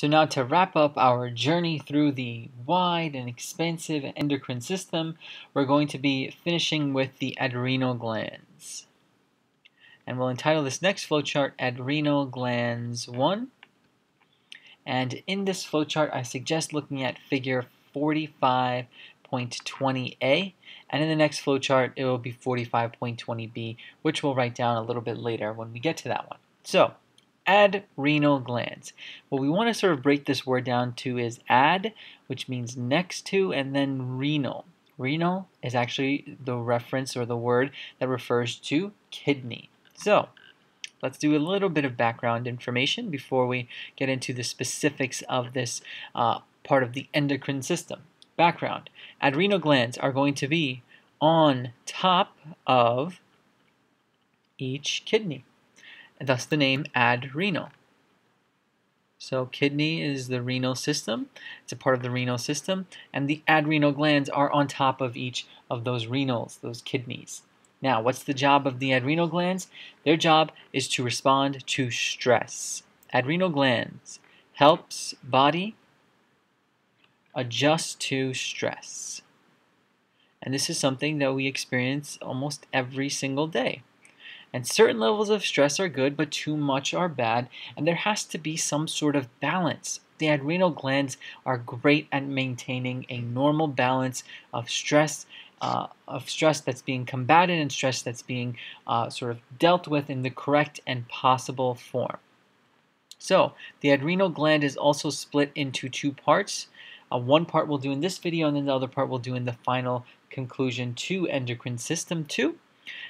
So now to wrap up our journey through the wide and expansive endocrine system, we're going to be finishing with the adrenal glands. And we'll entitle this next flowchart Adrenal Glands 1. And in this flowchart, I suggest looking at figure 45.20a. And in the next flowchart, it will be 45.20b, which we'll write down a little bit later when we get to that one. So, adrenal glands. What we want to sort of break this word down to is ad, which means next to, and then renal. Renal is actually the reference or the word that refers to kidney. So, let's do a little bit of background information before we get into the specifics of this uh, part of the endocrine system. Background adrenal glands are going to be on top of each kidney thus the name adrenal. So kidney is the renal system. It's a part of the renal system, and the adrenal glands are on top of each of those renals, those kidneys. Now, what's the job of the adrenal glands? Their job is to respond to stress. Adrenal glands helps body adjust to stress. And this is something that we experience almost every single day. And certain levels of stress are good, but too much are bad, and there has to be some sort of balance. The adrenal glands are great at maintaining a normal balance of stress, uh, of stress that's being combated and stress that's being uh, sort of dealt with in the correct and possible form. So, the adrenal gland is also split into two parts. Uh, one part we'll do in this video, and then the other part we'll do in the final conclusion to endocrine system 2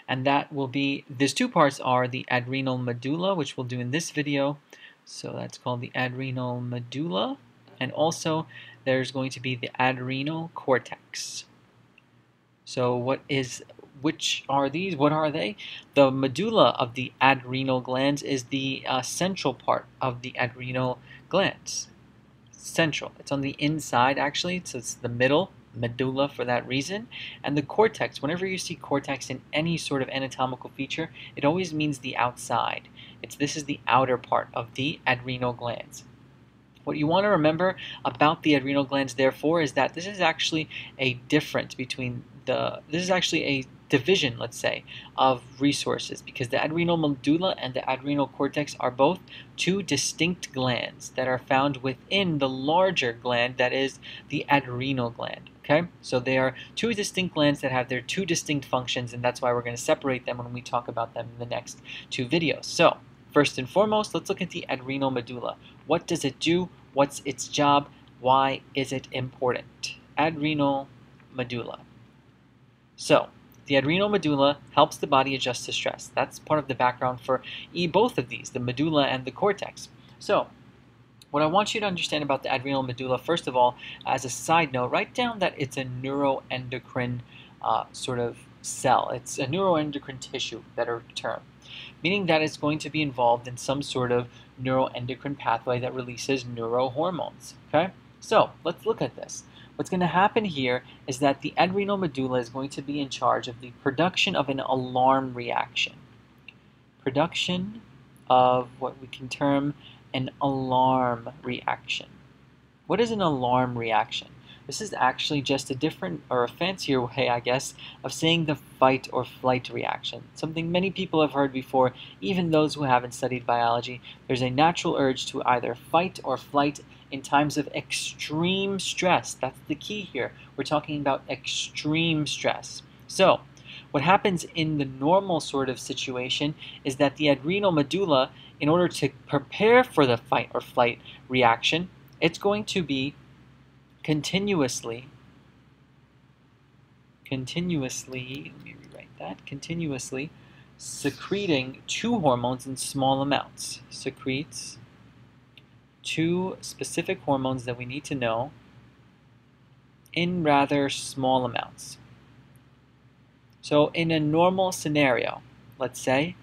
and that will be, these two parts are the adrenal medulla, which we'll do in this video, so that's called the adrenal medulla, and also there's going to be the adrenal cortex. So what is, which are these? What are they? The medulla of the adrenal glands is the uh, central part of the adrenal glands. Central. It's on the inside actually, so it's the middle medulla for that reason. And the cortex, whenever you see cortex in any sort of anatomical feature, it always means the outside. It's This is the outer part of the adrenal glands. What you want to remember about the adrenal glands, therefore, is that this is actually a difference between the, this is actually a division, let's say, of resources because the adrenal medulla and the adrenal cortex are both two distinct glands that are found within the larger gland that is the adrenal gland. Okay, so they are two distinct glands that have their two distinct functions, and that's why we're going to separate them when we talk about them in the next two videos. So, first and foremost, let's look at the adrenal medulla. What does it do? What's its job? Why is it important? Adrenal medulla. So, the adrenal medulla helps the body adjust to stress. That's part of the background for e both of these, the medulla and the cortex. So, what I want you to understand about the adrenal medulla, first of all, as a side note, write down that it's a neuroendocrine uh, sort of cell. It's a neuroendocrine tissue, better term, meaning that it's going to be involved in some sort of neuroendocrine pathway that releases neurohormones. Okay, so let's look at this. What's going to happen here is that the adrenal medulla is going to be in charge of the production of an alarm reaction. Production of what we can term an alarm reaction. What is an alarm reaction? This is actually just a different or a fancier way, I guess, of saying the fight or flight reaction. Something many people have heard before, even those who haven't studied biology. There's a natural urge to either fight or flight in times of extreme stress. That's the key here. We're talking about extreme stress. So, what happens in the normal sort of situation is that the adrenal medulla in order to prepare for the fight or flight reaction, it's going to be continuously, continuously, let me rewrite that, continuously secreting two hormones in small amounts. Secretes two specific hormones that we need to know in rather small amounts. So in a normal scenario, let's say,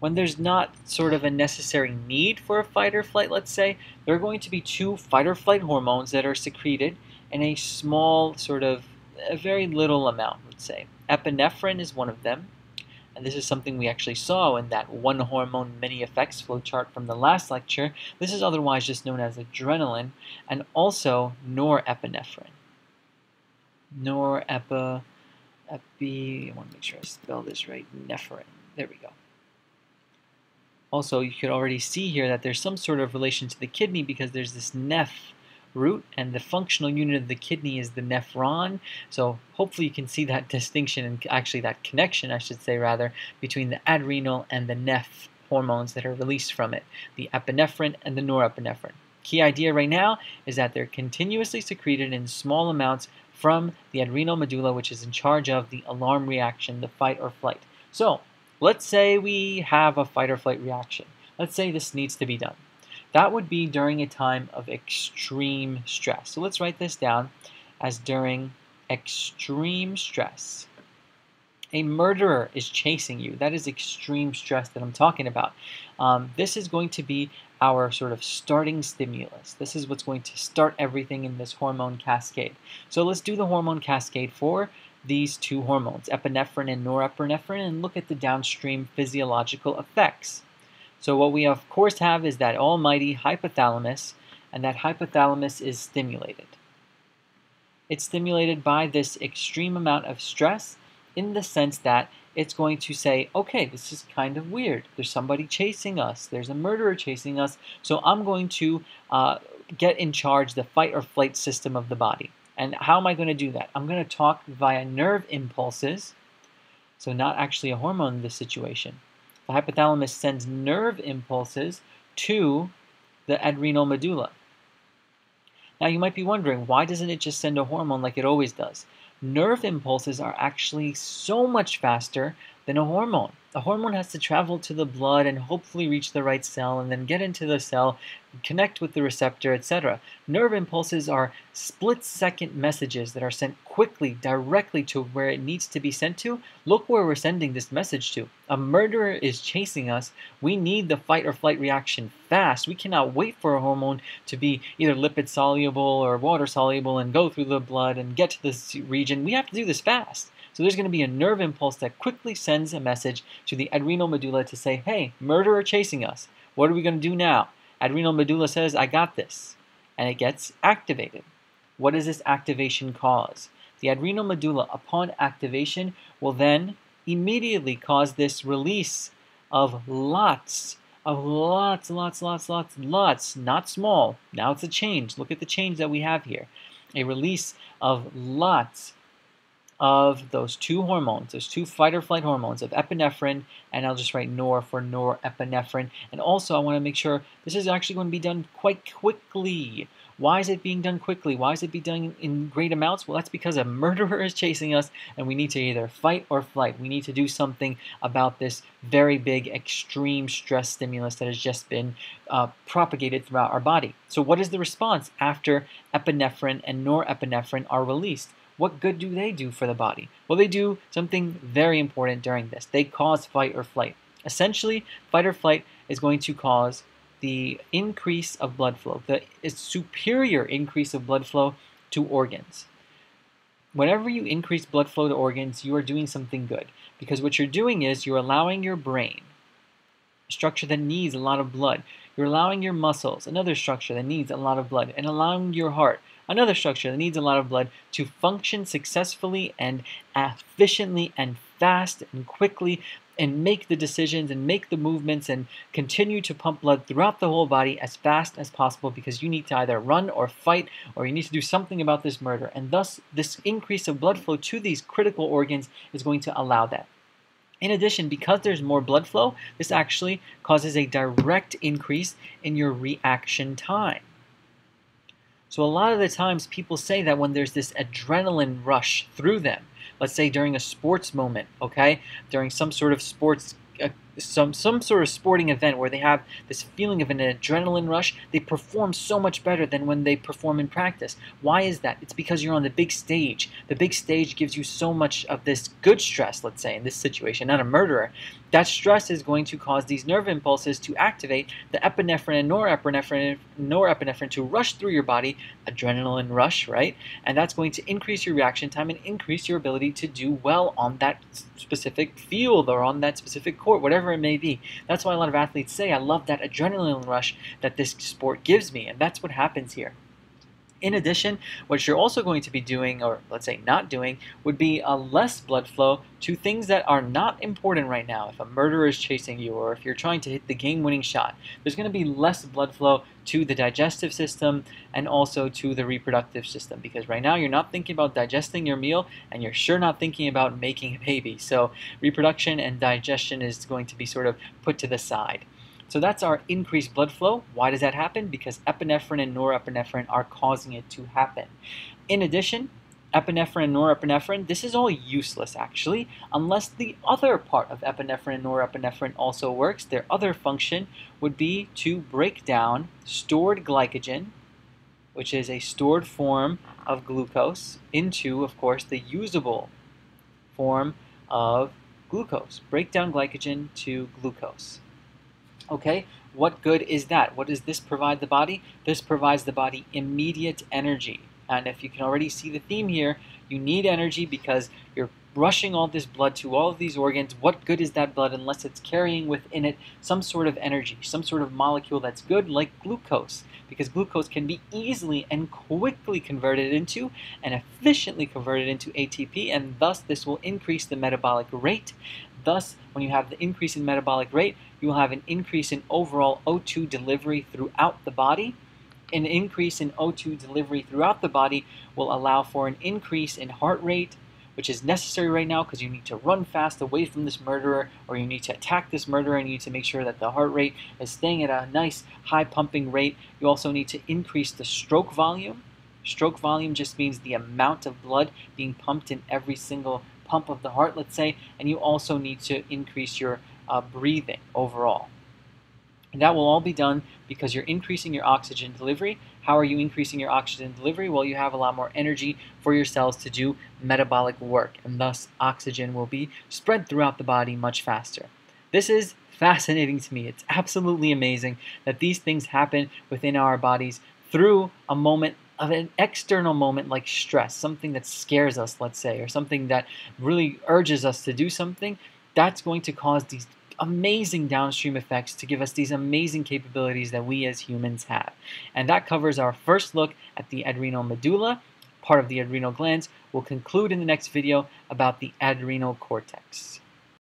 when there's not sort of a necessary need for a fight or flight, let's say, there are going to be two fight or flight hormones that are secreted in a small sort of, a very little amount, let's say. Epinephrine is one of them, and this is something we actually saw in that one hormone many effects flowchart from the last lecture. This is otherwise just known as adrenaline, and also norepinephrine. Norepi, epi, I want to make sure I spell this right, nephrine. There we go. Also, you could already see here that there's some sort of relation to the kidney because there's this neph root, and the functional unit of the kidney is the nephron. So hopefully you can see that distinction and actually that connection, I should say rather, between the adrenal and the neph hormones that are released from it, the epinephrine and the norepinephrine. Key idea right now is that they're continuously secreted in small amounts from the adrenal medulla, which is in charge of the alarm reaction, the fight or flight. So let's say we have a fight or flight reaction. Let's say this needs to be done. That would be during a time of extreme stress. So let's write this down as during extreme stress. A murderer is chasing you. That is extreme stress that I'm talking about. Um, this is going to be our sort of starting stimulus. This is what's going to start everything in this hormone cascade. So let's do the hormone cascade for these two hormones, epinephrine and norepinephrine, and look at the downstream physiological effects. So what we of course have is that almighty hypothalamus, and that hypothalamus is stimulated. It's stimulated by this extreme amount of stress in the sense that it's going to say, okay, this is kind of weird. There's somebody chasing us. There's a murderer chasing us. So I'm going to uh, get in charge the fight or flight system of the body. And how am I going to do that? I'm going to talk via nerve impulses. So not actually a hormone in this situation. The hypothalamus sends nerve impulses to the adrenal medulla. Now you might be wondering, why doesn't it just send a hormone like it always does? Nerve impulses are actually so much faster than a hormone. A hormone has to travel to the blood and hopefully reach the right cell and then get into the cell, connect with the receptor, etc. Nerve impulses are split second messages that are sent quickly, directly to where it needs to be sent to. Look where we're sending this message to. A murderer is chasing us. We need the fight or flight reaction fast. We cannot wait for a hormone to be either lipid soluble or water soluble and go through the blood and get to this region. We have to do this fast. So there's going to be a nerve impulse that quickly sends a message to the adrenal medulla to say, hey, murderer chasing us. What are we going to do now? Adrenal medulla says, I got this. And it gets activated. What does this activation cause? The adrenal medulla, upon activation, will then immediately cause this release of lots of lots, lots, lots, lots, lots, not small. Now it's a change. Look at the change that we have here. A release of lots of those two hormones, those two fight or flight hormones of epinephrine, and I'll just write nor for norepinephrine. And also, I want to make sure this is actually going to be done quite quickly. Why is it being done quickly? Why is it being done in great amounts? Well, that's because a murderer is chasing us, and we need to either fight or flight. We need to do something about this very big, extreme stress stimulus that has just been uh, propagated throughout our body. So, what is the response after epinephrine and norepinephrine are released? What good do they do for the body? Well, they do something very important during this. They cause fight or flight. Essentially, fight or flight is going to cause the increase of blood flow, the superior increase of blood flow to organs. Whenever you increase blood flow to organs, you are doing something good because what you're doing is you're allowing your brain, a structure that needs a lot of blood, you're allowing your muscles, another structure that needs a lot of blood, and allowing your heart, another structure that needs a lot of blood to function successfully and efficiently and fast and quickly and make the decisions and make the movements and continue to pump blood throughout the whole body as fast as possible because you need to either run or fight or you need to do something about this murder. And thus, this increase of blood flow to these critical organs is going to allow that. In addition, because there's more blood flow, this actually causes a direct increase in your reaction time. So a lot of the times people say that when there's this adrenaline rush through them, let's say during a sports moment, okay, during some sort of sports uh, some some sort of sporting event where they have this feeling of an adrenaline rush, they perform so much better than when they perform in practice. Why is that? It's because you're on the big stage. The big stage gives you so much of this good stress, let's say, in this situation, not a murderer. That stress is going to cause these nerve impulses to activate the epinephrine and norepinephrine, norepinephrine to rush through your body, adrenaline rush, right? And that's going to increase your reaction time and increase your ability to do well on that specific field or on that specific court, whatever it may be. That's why a lot of athletes say, I love that adrenaline rush that this sport gives me. And that's what happens here. In addition, what you're also going to be doing, or let's say not doing, would be a less blood flow to things that are not important right now. If a murderer is chasing you, or if you're trying to hit the game-winning shot, there's going to be less blood flow to the digestive system and also to the reproductive system. Because right now you're not thinking about digesting your meal, and you're sure not thinking about making a baby. So reproduction and digestion is going to be sort of put to the side. So that's our increased blood flow. Why does that happen? Because epinephrine and norepinephrine are causing it to happen. In addition, epinephrine and norepinephrine, this is all useless actually, unless the other part of epinephrine and norepinephrine also works. Their other function would be to break down stored glycogen, which is a stored form of glucose, into, of course, the usable form of glucose. Break down glycogen to glucose. Okay, what good is that? What does this provide the body? This provides the body immediate energy. And if you can already see the theme here, you need energy because you're rushing all this blood to all of these organs. What good is that blood unless it's carrying within it some sort of energy, some sort of molecule that's good, like glucose? Because glucose can be easily and quickly converted into and efficiently converted into ATP, and thus this will increase the metabolic rate. Thus, when you have the increase in metabolic rate, you will have an increase in overall O2 delivery throughout the body. An increase in O2 delivery throughout the body will allow for an increase in heart rate, which is necessary right now because you need to run fast away from this murderer or you need to attack this murderer and you need to make sure that the heart rate is staying at a nice high pumping rate. You also need to increase the stroke volume. Stroke volume just means the amount of blood being pumped in every single pump of the heart, let's say, and you also need to increase your uh, breathing overall. And that will all be done because you're increasing your oxygen delivery. How are you increasing your oxygen delivery? Well, you have a lot more energy for your cells to do metabolic work, and thus oxygen will be spread throughout the body much faster. This is fascinating to me. It's absolutely amazing that these things happen within our bodies through a moment of an external moment like stress, something that scares us, let's say, or something that really urges us to do something, that's going to cause these amazing downstream effects to give us these amazing capabilities that we as humans have. And that covers our first look at the adrenal medulla, part of the adrenal glands. We'll conclude in the next video about the adrenal cortex.